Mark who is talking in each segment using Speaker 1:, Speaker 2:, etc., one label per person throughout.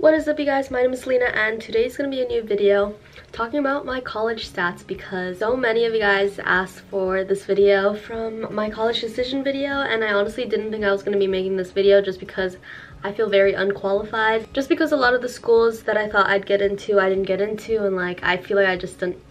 Speaker 1: What is up you guys, my name is Celina and today is going to be a new video talking about my college stats because so many of you guys asked for this video from my college decision video and I honestly didn't think I was going to be making this video just because I feel very unqualified. Just because a lot of the schools that I thought I'd get into I didn't get into and like I feel like I just didn't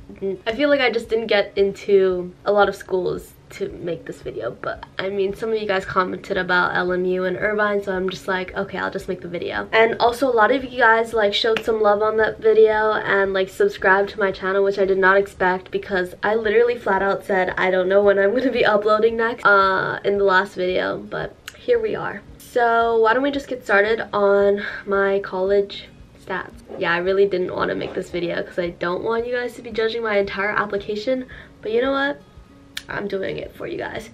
Speaker 1: I feel like I just didn't get into a lot of schools to make this video but I mean some of you guys commented about LMU and Irvine so I'm just like okay I'll just make the video. And also a lot of you guys like showed some love on that video and like subscribed to my channel which I did not expect because I literally flat out said I don't know when I'm going to be uploading next uh, in the last video but here we are. So why don't we just get started on my college stats. Yeah, I really didn't want to make this video because I don't want you guys to be judging my entire application. But you know what? I'm doing it for you guys.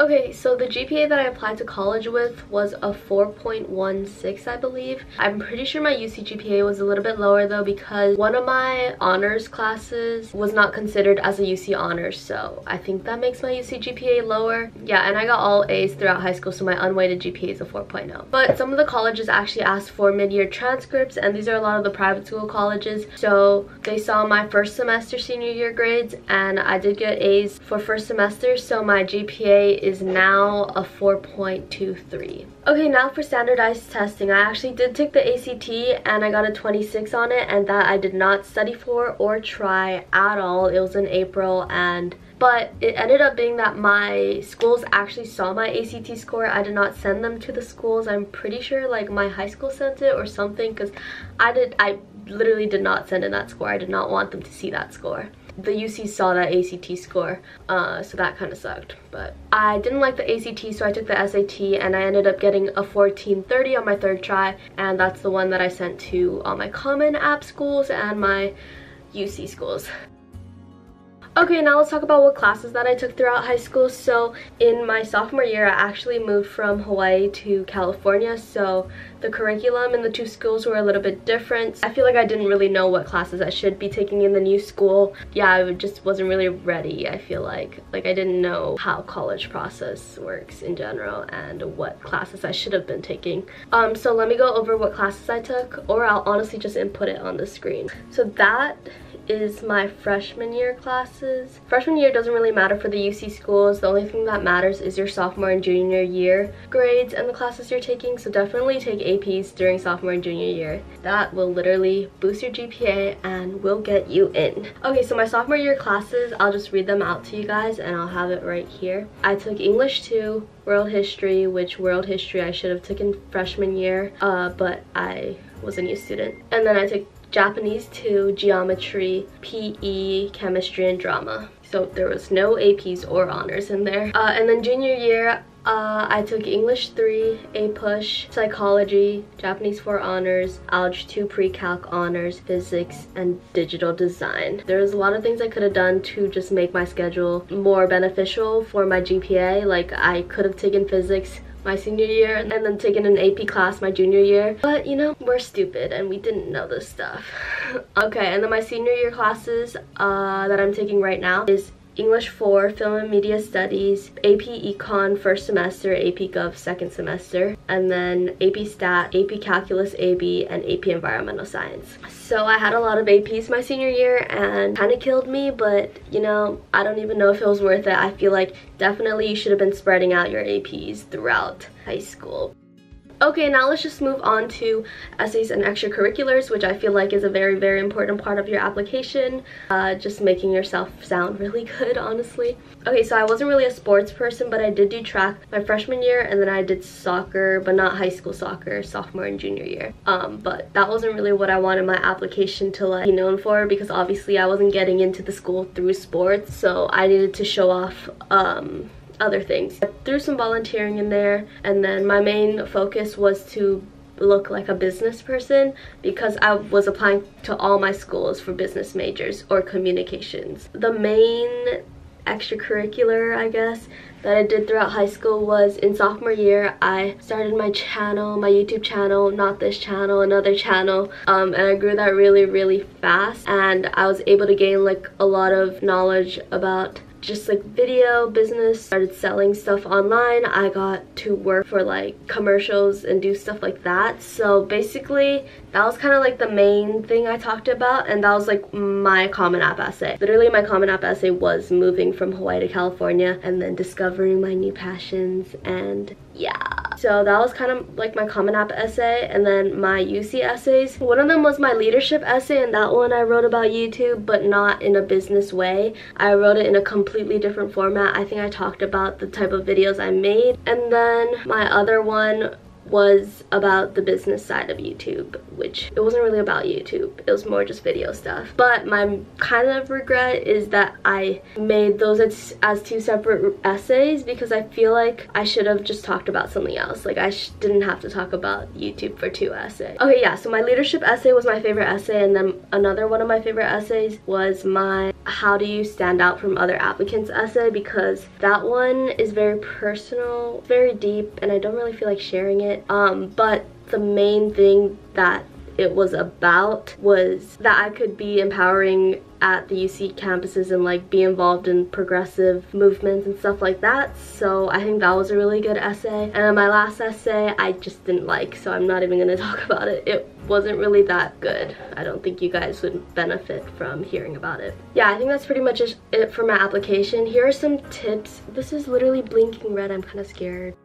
Speaker 1: Okay, so the GPA that I applied to college with was a 4.16, I believe. I'm pretty sure my UC GPA was a little bit lower though because one of my honors classes was not considered as a UC honors, so I think that makes my UC GPA lower. Yeah, and I got all A's throughout high school, so my unweighted GPA is a 4.0. But some of the colleges actually asked for mid-year transcripts, and these are a lot of the private school colleges, so they saw my first semester senior year grades, and I did get A's for first semester, so my GPA is is now a 4.23. Okay, now for standardized testing. I actually did take the ACT and I got a 26 on it and that I did not study for or try at all. It was in April and but it ended up being that my schools actually saw my ACT score. I did not send them to the schools. I'm pretty sure like my high school sent it or something because I did I literally did not send in that score. I did not want them to see that score the UC saw that ACT score, uh, so that kind of sucked. But I didn't like the ACT, so I took the SAT, and I ended up getting a 1430 on my third try, and that's the one that I sent to all my Common App schools and my UC schools. Okay, now let's talk about what classes that I took throughout high school. So in my sophomore year, I actually moved from Hawaii to California. So the curriculum in the two schools were a little bit different. I feel like I didn't really know what classes I should be taking in the new school. Yeah, I just wasn't really ready, I feel like. Like I didn't know how college process works in general and what classes I should have been taking. Um, so let me go over what classes I took or I'll honestly just input it on the screen. So that is my freshman year classes. Freshman year doesn't really matter for the UC schools. The only thing that matters is your sophomore and junior year grades and the classes you're taking. So definitely take APs during sophomore and junior year. That will literally boost your GPA and will get you in. Okay, so my sophomore year classes, I'll just read them out to you guys and I'll have it right here. I took English 2, World History, which World History I should have taken freshman year, uh, but I was a new student. And then I took Japanese 2, Geometry, PE, Chemistry, and Drama. So there was no APs or honors in there. Uh, and then junior year, uh, I took English 3, APUSH, Psychology, Japanese 4 honors, Algebra 2 Pre-Calc honors, Physics, and Digital Design. There was a lot of things I could have done to just make my schedule more beneficial for my GPA. Like I could have taken Physics my senior year and then taken an AP class my junior year. But you know, we're stupid and we didn't know this stuff. okay, and then my senior year classes uh, that I'm taking right now is English 4, Film and Media Studies, AP Econ first semester, AP Gov second semester, and then AP Stat, AP Calculus AB, and AP Environmental Science. So I had a lot of APs my senior year and kind of killed me, but you know, I don't even know if it was worth it. I feel like definitely you should have been spreading out your APs throughout high school. Okay, now let's just move on to essays and extracurriculars, which I feel like is a very, very important part of your application. Uh, just making yourself sound really good, honestly. Okay, so I wasn't really a sports person, but I did do track my freshman year, and then I did soccer, but not high school soccer, sophomore and junior year. Um, but that wasn't really what I wanted my application to like, be known for, because obviously I wasn't getting into the school through sports, so I needed to show off um, other things. I threw some volunteering in there and then my main focus was to look like a business person because I was applying to all my schools for business majors or communications. The main extracurricular, I guess, that I did throughout high school was in sophomore year, I started my channel, my YouTube channel, not this channel, another channel, um, and I grew that really, really fast, and I was able to gain like a lot of knowledge about just like video business started selling stuff online. I got to work for like commercials and do stuff like that. So basically that was kind of like the main thing i talked about and that was like my common app essay. Literally my common app essay was moving from hawaii to california and then discovering my new passions and yeah. So that was kind of like my common app essay and then my uc essays. One of them was my leadership essay and that one i wrote about youtube but not in a business way. I wrote it in a completely different format. I think i talked about the type of videos i made. And then my other one was about the business side of YouTube, which it wasn't really about YouTube. It was more just video stuff. But my kind of regret is that I made those as, as two separate essays because I feel like I should have just talked about something else. Like I didn't have to talk about YouTube for two essays. Okay, yeah, so my leadership essay was my favorite essay and then another one of my favorite essays was my how do you stand out from other applicants essay because that one is very personal, very deep, and I don't really feel like sharing it um, but the main thing that it was about was that I could be empowering at the UC campuses and like be involved in progressive movements and stuff like that. So I think that was a really good essay. And my last essay I just didn't like, so I'm not even gonna talk about it. It wasn't really that good. I don't think you guys would benefit from hearing about it. Yeah, I think that's pretty much it for my application. Here are some tips. This is literally blinking red. I'm kind of scared.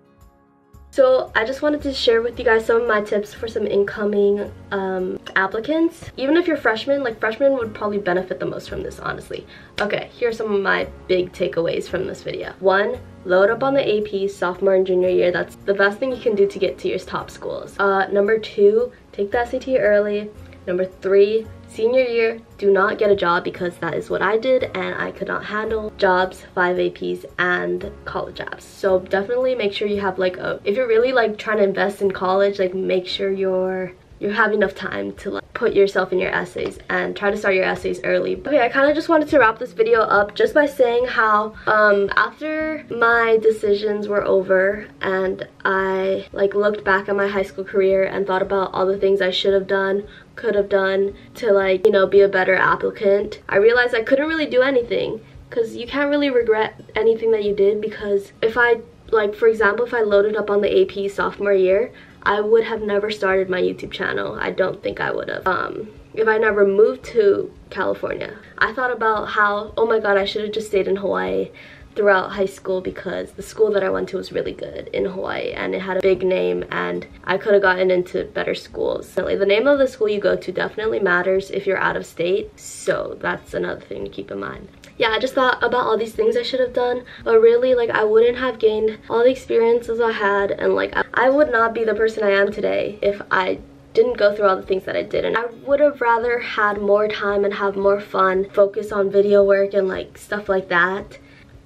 Speaker 1: So I just wanted to share with you guys some of my tips for some incoming um, applicants. Even if you're freshmen, like freshmen would probably benefit the most from this, honestly. Okay, here are some of my big takeaways from this video. One, load up on the AP sophomore and junior year. That's the best thing you can do to get to your top schools. Uh, number two, take the SAT early. Number three, senior year, do not get a job because that is what I did and I could not handle jobs, 5 APs, and college apps. So definitely make sure you have like a, if you're really like trying to invest in college, like make sure you're you have enough time to like put yourself in your essays and try to start your essays early. Okay, I kind of just wanted to wrap this video up just by saying how um, after my decisions were over and I like looked back at my high school career and thought about all the things I should have done could have done to like, you know, be a better applicant. I realized I couldn't really do anything because you can't really regret anything that you did because if I, like for example, if I loaded up on the AP sophomore year, I would have never started my YouTube channel. I don't think I would have. Um, if I never moved to California. I thought about how, oh my god, I should have just stayed in Hawaii throughout high school because the school that I went to was really good in Hawaii and it had a big name and I could have gotten into better schools. The name of the school you go to definitely matters if you're out of state so that's another thing to keep in mind. Yeah, I just thought about all these things I should have done but really like I wouldn't have gained all the experiences I had and like I would not be the person I am today if I didn't go through all the things that I did and I would have rather had more time and have more fun focus on video work and like stuff like that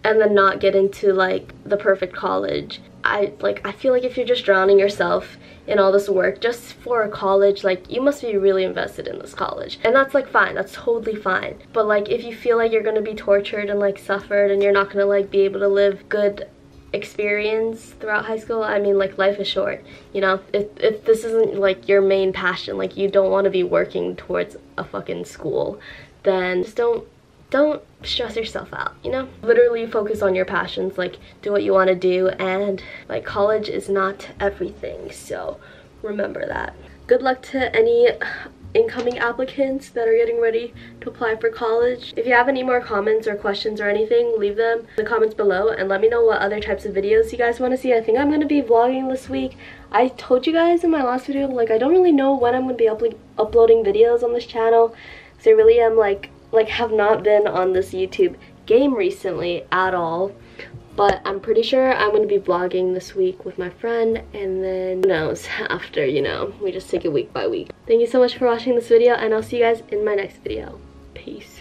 Speaker 1: and then not get into like the perfect college. I like I feel like if you're just drowning yourself in all this work just for a college, like you must be really invested in this college. And that's like fine, that's totally fine. But like if you feel like you're gonna be tortured and like suffered and you're not gonna like be able to live good experience throughout high school i mean like life is short you know if, if this isn't like your main passion like you don't want to be working towards a fucking school then just don't don't stress yourself out, you know? Literally focus on your passions, like do what you want to do and like college is not everything, so remember that. Good luck to any incoming applicants that are getting ready to apply for college. If you have any more comments or questions or anything, leave them in the comments below and let me know what other types of videos you guys want to see. I think I'm going to be vlogging this week. I told you guys in my last video, like I don't really know when I'm going to be up uploading videos on this channel because I really am like like have not been on this YouTube game recently at all. But I'm pretty sure I'm to be vlogging this week with my friend and then who knows after, you know, we just take it week by week. Thank you so much for watching this video and I'll see you guys in my next video. Peace.